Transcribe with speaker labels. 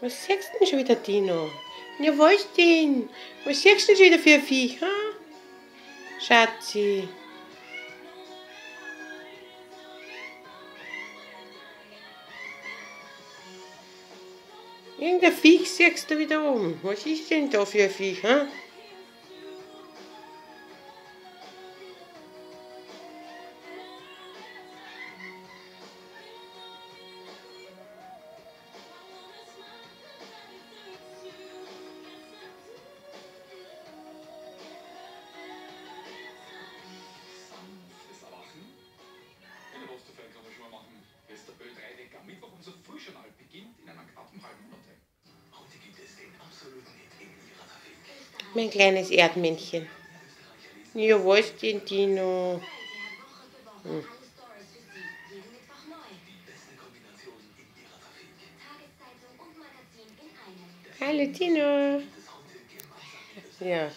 Speaker 1: Was sagst du denn schon wieder, Dino? Ja, was denn? Was sagst du denn schon wieder für ein Viech, ha? Schatzi. Irgendein Viech siehst du wieder um. Was ist denn da für ein Viech, ha? Mein kleines Erdmännchen. Ja, was denn, Dino? Hm. Hallo, Dino. Ja.